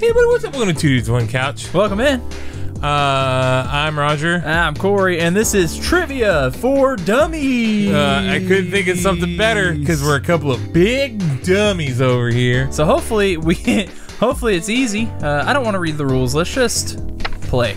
Hey, but what's up? Welcome to Two Dudes One Couch. Welcome in. Uh, I'm Roger. I'm Corey, and this is trivia for dummies. Uh, I couldn't think of something better because we're a couple of big dummies over here. So hopefully we, hopefully it's easy. Uh, I don't want to read the rules. Let's just play.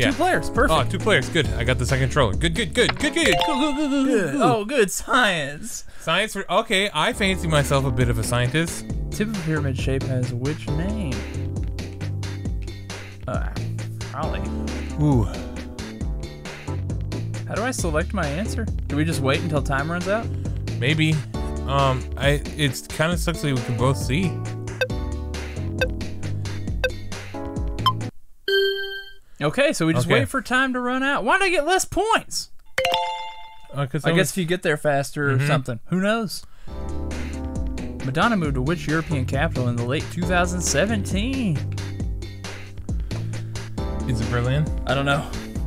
Yeah. Two players, perfect. Oh, two players, good. I got the second controller. Good, good, good, good, good, good. good. good, good. Oh, good science. Science for okay. I fancy myself a bit of a scientist. Tip of pyramid shape has which name? Uh, probably. Ooh. How do I select my answer? Do we just wait until time runs out? Maybe. Um, I. It's kind of sucks that we can both see. Okay, so we just Okay. wait for time to run out. Why did I get less points? Uh, I I guess if you get there faster or something. Who knows? Madonna moved to which European capital in the late 2017? is it Berlin? I don't know.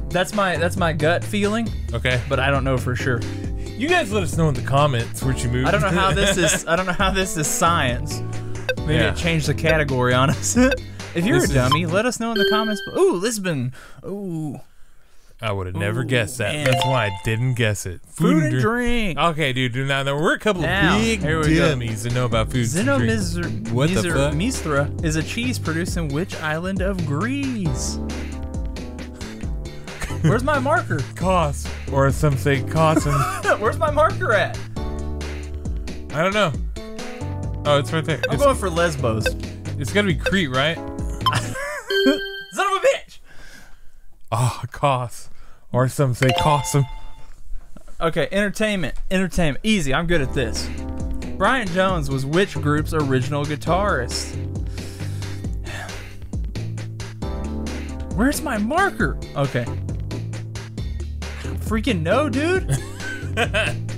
That's my that's my gut feeling, Okay. but I don't know for sure. You guys let us know in the comments where you moved. I don't know how this is I don't know how this is science. Maybe Yeah. it changed the category on us. if you're This a is- dummy, let us know in the comments. Ooh, Lisbon. Ooh, I would have never Ooh, guessed that. man. That's why I didn't guess it. food and drink. Okay, dude. Now, now we're a couple Now, of big here we go. dummies that know about food. drink. Xenomizr What the fuck? Mistra is a cheese produced in which island of Greece? Where's my marker? Cos, or some say Cosm. Where's my marker at? I don't know. Oh, it's right there. I'm It's, going for Lesbos. it's gotta be Crete, right? Ah, oh, Cos, or some say Cosm. Okay, entertainment. Entertainment. Easy, I'm good at this. Brian Jones was which group's original guitarist? Where's my marker? Okay. Freaking no, dude.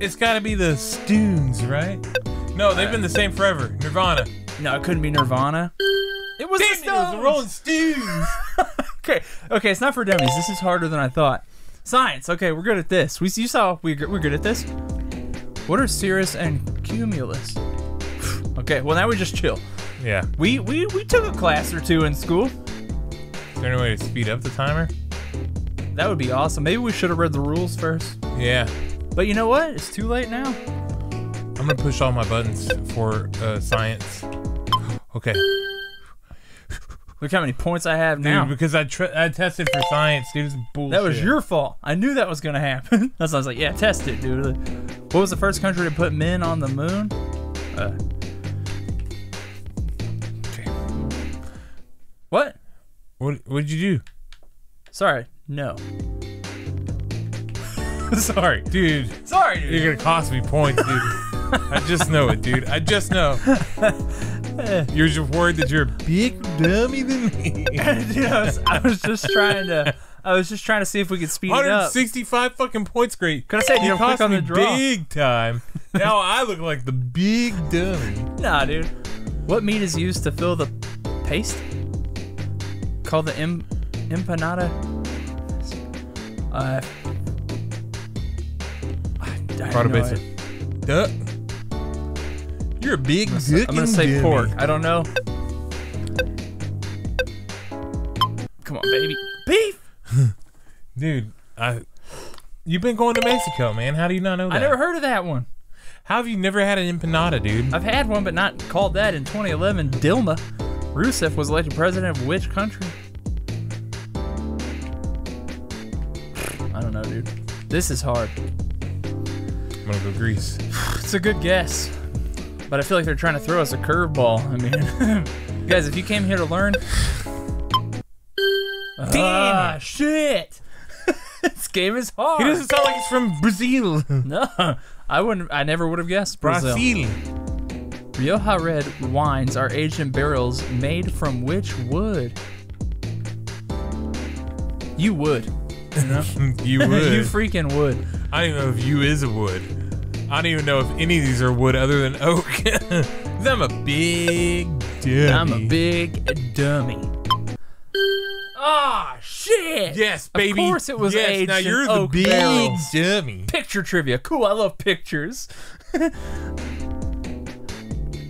It's gotta be the Stoons, right? No, they've been the same forever. Nirvana. No, it couldn't be Nirvana. It was Damn the it, it was the Rolling Stones. Okay, okay, it's not for dummies. This is harder than I thought. Science. Okay, we're good at this. We you saw we we're good at this. What are cirrus and cumulus? Okay, well now we just chill. yeah. We we we took a class or two in school. Is there any way to speed up the timer? That would be awesome. Maybe we should have read the rules first. Yeah. But you know what? It's too late now. I'm gonna push all my buttons for uh, science. Okay. Look how many points I have now. Dude, now. because I tr- I tested for science, dude. It's bullshit. That was your fault. I knew that was gonna happen. That's why I was like, yeah, test it, dude. What was the first country to put men on the moon? Uh, what? What What'd you do, Sorry, no. Sorry, dude? sorry, dude. You're gonna cost me points, dude. I just know it, dude. I just know. You're just worried that you're a big dummy than me. Dude, I, was, I was just trying to. I was just trying to see if we could speed it up. 165 fucking points, great. Could I say, you you know, cost click on me the draw? big time. now I look like the big dummy. Nah, dude. What meat is used to fill the paste? Called the em- empanada. Uh, I, I Prada no idea. You're a big I'm gonna say dummy. pork. I don't know. Come on, baby. Beef. Dude, I. You've been going to Mexico, man. How do you not know that? I never heard of that one. How have you never had an empanada, dude? I've had one, but not called that in 2011. Dilma Rousseff was elected president of which country? I don't know, dude. This is hard. I'm gonna go Greece. It's a good guess, but I feel like they're trying to throw us a curveball. I mean, guys, if you came here to learn, ah, shit, this game is hard. He doesn't sound like he's from Brazil. No, I wouldn't. I never would have guessed Brazil. Brazil. Rioja red wines are aged in barrels made from which wood? You would. You know? you would. you freaking would. I don't even know if you is a wood. I don't even know if any of these are wood other than oak. 'Cause I'm a big dummy. I'm a big dummy. Ah, shit. Yes, baby. Of course it was yes, aged Now you're the oak big barrels. dummy. Picture trivia. Cool. I love pictures.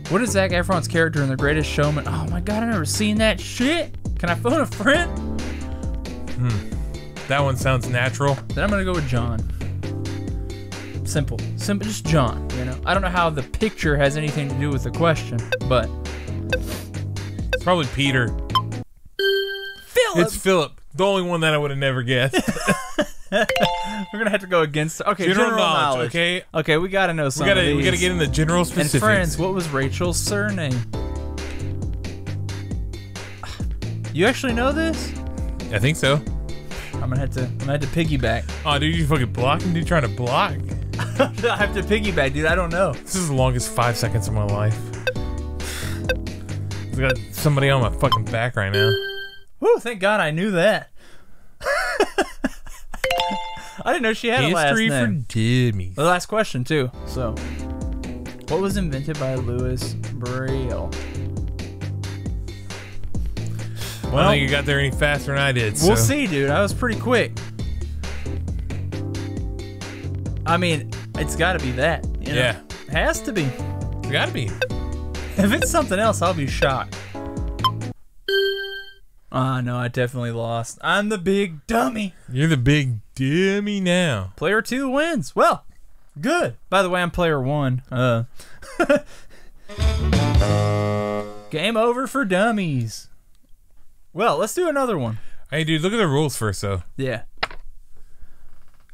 what is Zac Efron's character in The Greatest Showman? Oh my god, I've never seen that shit. Can I phone a friend? Hmm. That one sounds natural. Then I'm gonna go with John. Simple, simple, just John. You know, I don't know how the picture has anything to do with the question, but It's probably Peter. Philip. It's Philip. The only one that I would have never guessed. We're gonna have to go against. Okay, General, general, knowledge, knowledge. okay? Okay, we gotta know We gotta we gotta get in the general specifics. And friends, what was Rachel's surname? You actually know this? I think so. I'm gonna have to. I'm gonna have to piggyback. Oh, dude, you fucking blocking? Dude, trying to block? I have to piggyback, dude. I don't know. This is the longest five seconds of my life. I got somebody on my fucking back right now. Woo! Thank God I knew that. I didn't know she had a last History for name. The last question too. So, what was invented by Louis Braille? I don't think you got there any faster than I did. We'll so. see, dude. I was pretty quick. I mean, it's got to be that. you know? Yeah. has to be. It's gotta be. If it's something else, I'll be shocked. Ah, no, I definitely lost. I'm the big dummy. You're the big dummy now. Player two wins. Well, good. By the way, I'm player one. Uh, game over for dummies. Well, let's do another one. Hey, dude, look at the rules first, though. Yeah.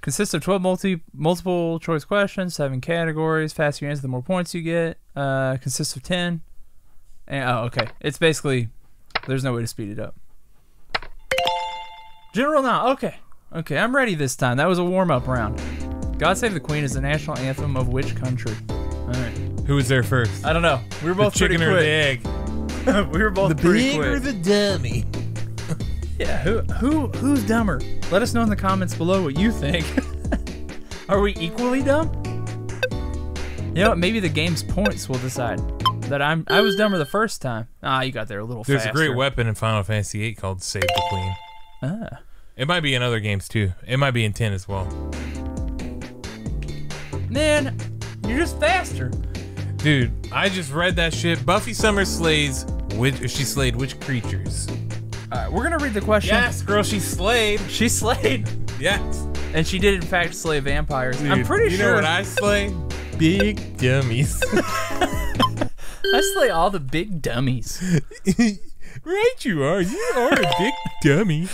Consists of 12 multi multiple choice questions, seven categories. Faster you answer, the more points you get. Uh, consists of 10. And, oh, okay. It's basically, there's no way to speed it up. General now. Okay. Okay, I'm ready this time. That was a warm up round. God Save the Queen is the national anthem of which country? All right. Who was there first? I don't know. We were both the both chicken pretty or the egg? we were both the pretty quick. Or the dummy? Yeah, who who who's dumber? Let us know in the comments below what you think. Are we equally dumb? You know what? Maybe the game's points will decide that I'm I was dumber the first time. Ah, you got there a little faster. There's faster. a great weapon in Final Fantasy VIII called Save the Queen. Ah. It might be in other games too. It might be in 10 as well. Man, you're just faster. Dude, I just read that shit. Buffy Summers slays which she slayed which creatures? All right, we're gonna read the question. Yes, girl, she slayed. She slayed, Yes. and she did in fact slay vampires. I'm pretty you sure know what I slay? Big dummies. I slay all the big dummies. right, you are. You are a big dummy.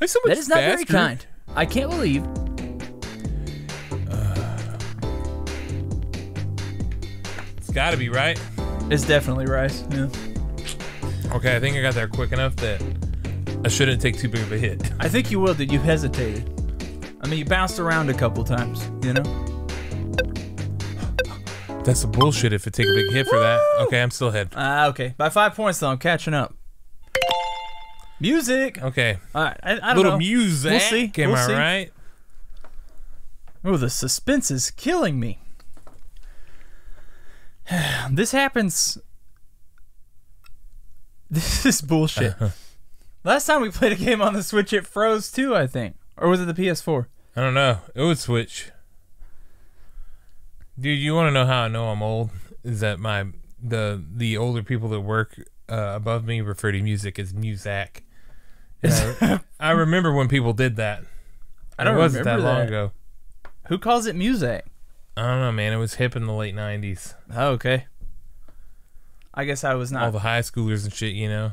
I'm so much That is not very kind. I can't believe. It's got to be right. It's definitely rice. Yeah. Okay, I think I got there quick enough that I shouldn't take too big of a hit. I think you will, dude. You hesitated. I mean, you bounced around a couple times, you know? That's some bullshit if it take a big hit for that. Okay, I'm still ahead. Ah, okay. By five points, though, I'm catching up. Music. Okay, All right. I, I don't little know. music. We'll see. Am We'll I see. right? Oh, the suspense is killing me. this happens. This is bullshit. Last time we played a game on the Switch, it froze too, I think. Or was it the PS4? I don't know. It would switch. Dude, you want to know how I know I'm old? Is that my the the older people that work uh, above me refer to music as music. And I, I remember when people did that. I don't it wasn't remember that long that. ago. Who calls it music? I don't know, man. It was hip in the late '90s. Oh, okay. I guess I was not. All the high schoolers and shit, you know.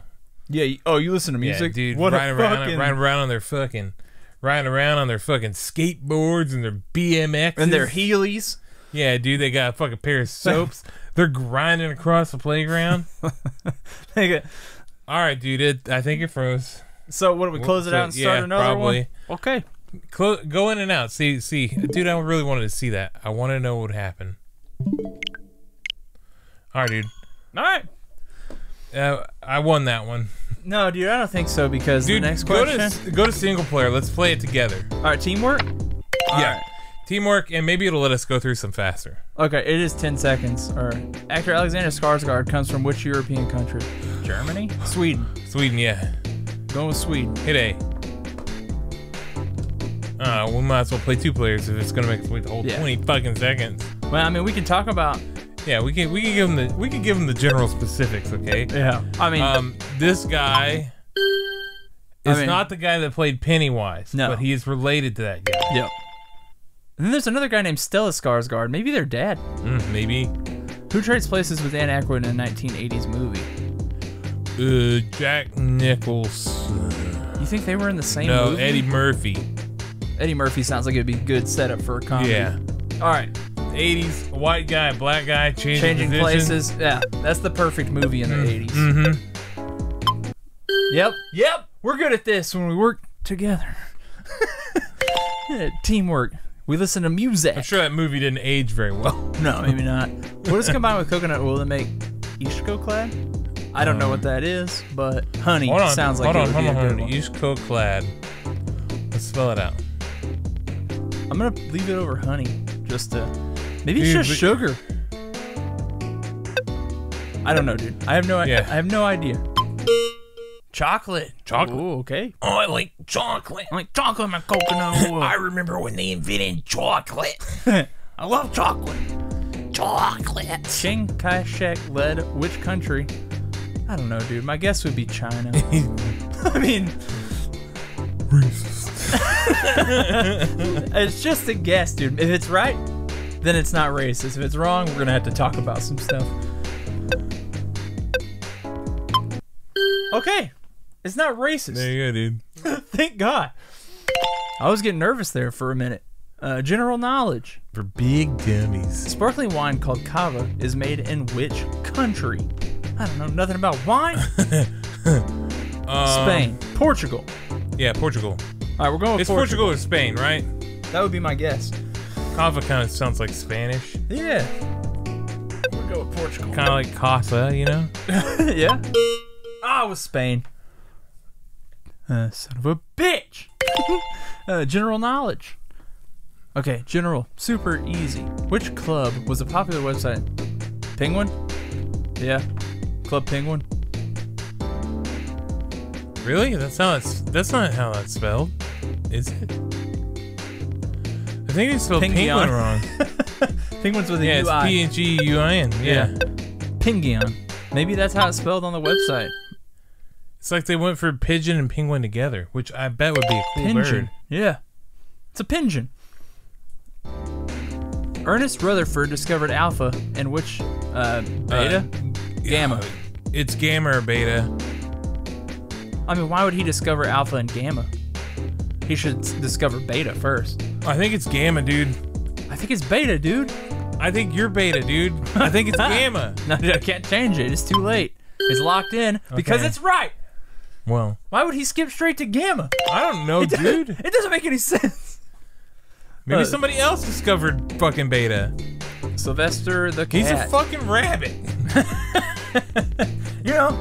yeah. Oh, you listen to music, Yeah, dude, What riding a around, fucking riding around on their fucking, riding around on their fucking skateboards and their BMX and their Heelys. Yeah, dude, they got a fucking pair of soaps. They're grinding across the playground. Okay, All right, dude. It, I think it froze. so what do we close it out and Yeah, start another probably. one? Okay. Clo- go in and out. See, see, dude. I really wanted to see that. I want to know what happened. All right, dude. All right. Uh, I won that one. No, dude, I don't think so because Dude, the next go question. to go to single player. Let's play it together. All right, teamwork. All yeah, right. teamwork, and maybe it'll let us go through some faster. Okay, it is 10 seconds. All right. Actor Alexander Skarsgård comes from which European country? Germany? Sweden. Sweden, yeah. Going with Sweden. Hit A. Uh, we might as well play two players if it's gonna make us wait the whole Yeah. twenty fucking seconds. Well, I mean, we can talk about. Yeah, we can we can give them the we can give them the general specifics, okay? Yeah. I mean, Um, this guy I is mean- not the guy that played Pennywise, No. but he is related to that guy. yep. And then there's another guy named Stellan Skarsgård. Maybe their dad. Mm, maybe. Who trades places with Dan Aykroyd in a 1980s movie? Uh, Jack Nicholson. You think they were in the same No, movie? Eddie Murphy. Eddie Murphy sounds like it'd be a good setup for a comedy. Yeah. All right. 80s, white guy, black guy, changing, Changing places. Yeah, that's the perfect movie in the 80s. Mm-hmm. Yep. Yep. We're good at this when we work together. Yeah, teamwork. We listen to music. I'm sure that movie didn't age very well. No, maybe not. What is combined with coconut oil to make Ishko-clad? I don't know what that is, but honey on. sounds like hold it on, would hold be on, a hold good on. one. East clad. Let's spell it out. I'm gonna leave it over honey, just to. Maybe it's just but- sugar. I don't know, dude. I have no. Yeah. I have no idea. Chocolate. Chocolate. Ooh, okay. Oh, I like chocolate. I like chocolate, my coconut. I remember when they invented chocolate. I love chocolate. chocolate. Chiang Kai-shek led which country? I don't know, dude. My guess would be China. I mean, racist. it's just a guess, dude. If it's right, then it's not racist. If it's wrong, we're gonna have to talk about some stuff. Okay, it's not racist. There you go, dude. Thank God. I was getting nervous there for a minute. Uh, general knowledge. For big dummies. Sparkling wine called cava is made in which country? I don't know nothing about wine. Um, Spain, Portugal. Yeah, Portugal. All right, we're going with It's Portugal. Portugal or Spain, right? That would be my guess. Kava kind of sounds like Spanish. Yeah. We'll go with Portugal. Kind of like casa, you know? yeah. Ah, it was Spain. Uh, son of a bitch. uh, general knowledge. Okay, general. Super easy. Which club was a popular website? Penguin? Yeah. Club Penguin? Really? That's how it's. That's not how that's spelled, is it? I think they spelled Penguin. penguin wrong. Penguin's with a Yeah, it's. P N G U I N. Yeah. Pingion. Maybe that's how it's spelled on the website. It's like they went for pigeon and penguin together, which I bet would be a cool bird. Yeah. It's a pigeon. Ernest Rutherford discovered alpha and which uh, beta? Gamma. Yeah, It's gamma or beta. I mean, why would he discover alpha and gamma? He should discover beta first. I think it's gamma, dude. I think it's beta, dude. I think you're beta, dude. I think it's gamma. No, I can't change it. It's too late. It's locked in because Okay. it's right. Well, Why would he skip straight to gamma? I don't know, dude. It doesn't make any sense. Maybe Uh, somebody else discovered fucking beta. Sylvester the cat. He's a fucking rabbit. You know,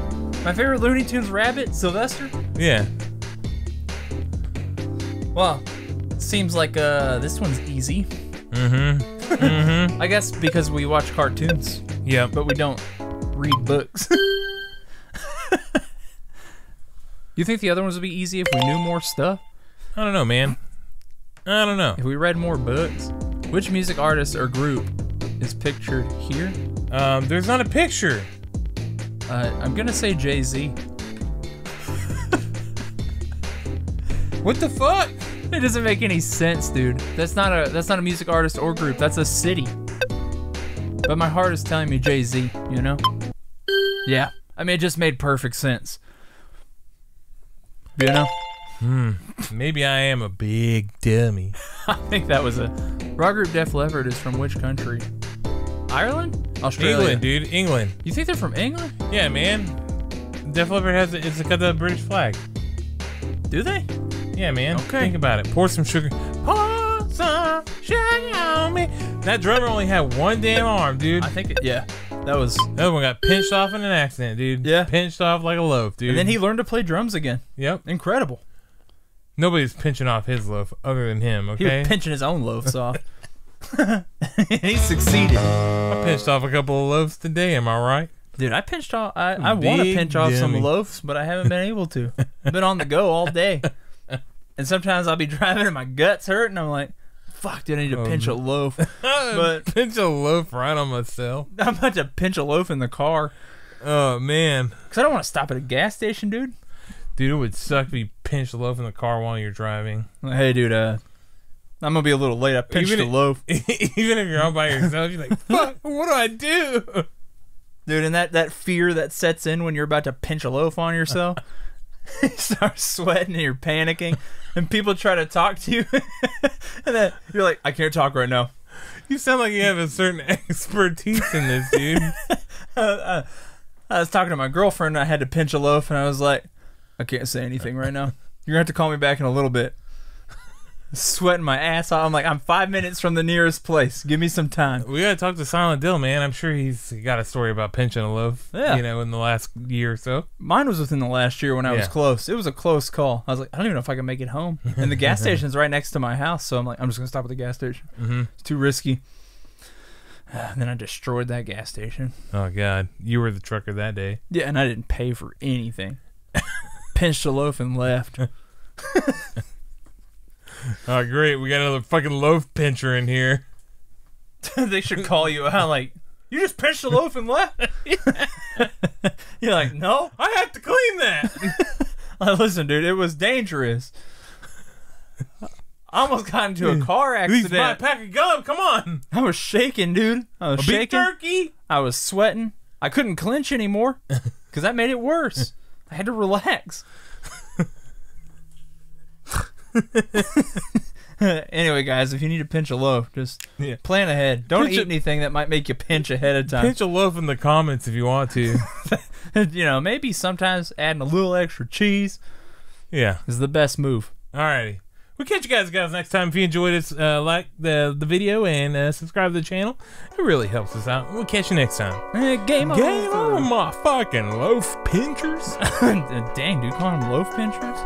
my favorite Looney Tunes rabbit, Sylvester. Yeah. Well, seems like uh this one's easy. Mm-hmm. Mm-hmm. I guess because we watch cartoons, Yeah. but we don't read books. you think the other ones would be easy if we knew more stuff? I don't know, man. I don't know. If we read more books? Which music artist or group is pictured here? Um, there's not a picture. Uh, I'm gonna say Jay Z. What the fuck? It doesn't make any sense, dude. That's not a that's not a music artist or group. That's a city. But my heart is telling me Jay Z. You know? Yeah. I mean, it just made perfect sense. You know? Hmm. Maybe I am a big dummy. I think that was a. Rock group Def Leppard is from which country? Ireland? Australia. England, dude. England. You think they're from England? Yeah, man. Def Leppard has it's got the British flag. Do they? Yeah, man. Okay. Think about it. Pour some sugar. Pour some sugar on me. That drummer only had one damn arm, dude. I think it. Yeah. That was. That one got pinched off in an accident, dude. Yeah. Pinched off like a loaf, dude. And then he learned to play drums again. Yep. Incredible. Nobody's pinching off his loaf other than him, He okay? was pinching his own loaves off. he succeeded. I pinched off a couple of loaves today, am I right? Dude, I pinched off. I, I want to pinch off some loaves, but I haven't been able to. I've been on the go all day, and sometimes I'll be driving and my guts hurt, and I'm like, "Fuck, dude, I need to Oh, pinch a loaf." but pinch a loaf right on myself. I'm about to pinch a loaf in the car Oh man. because I don't want to stop at a gas station, dude. Dude, it would suck if you pinched a loaf in the car while you're driving. Hey, dude, uh, I'm gonna be a little late. I pinched Even a loaf, Even if you're all by yourself, you're like, fuck, what do I do? dude, and that that fear that sets in when you're about to pinch a loaf on yourself. You start sweating and you're panicking, and people try to talk to you, and then you're like, "I can't talk right now." You sound like you have a certain expertise in this, dude. uh, I was talking to my girlfriend. And I had to pinch a loaf, and I was like, "I can't say anything right now. You're gonna have to call me back in a little bit." Sweating my ass off. I'm like, I'm five minutes from the nearest place. Give me some time. We gotta talk to Silent Dill, man. I'm sure he's got a story about pinching a loaf. Yeah. You know, in the last year or so. Mine was within the last year when I was close. It was a close call. I was like, I don't even know if I can make it home. And the gas station's right next to my house, so I'm like, I'm just gonna stop at the gas station. Mm-hmm. It's too risky. And then I destroyed that gas station. Oh God, you were the trucker that day. Yeah, and I didn't pay for anything. Pinched a loaf and left. Oh great, we got another fucking loaf pincher in here. they should call you out like you just pinched a loaf and left. You're like, no. I have to clean that. Uh, Listen, dude, it was dangerous. I almost got into a car least buy a accident. pack of gum. Come on, I was shaking, dude. I was a shaking. turkey. I was sweating. I couldn't clench anymore because that made it worse. I had to relax. anyway, guys, if you need to pinch a loaf, just Yeah. plan ahead. Don't Pinch eat anything that might make you pinch ahead of time. Pinch a loaf in the comments if you want to. you know, maybe sometimes adding a little extra cheese yeah. is the best move. Alrighty. We'll catch you guys guys next time. If you enjoyed it, uh, like the the video and uh, subscribe to the channel. It really helps us out. We'll catch you next time. Eh, game Game over. on my fucking loaf pinchers. Dang, dude, call them loaf pinchers?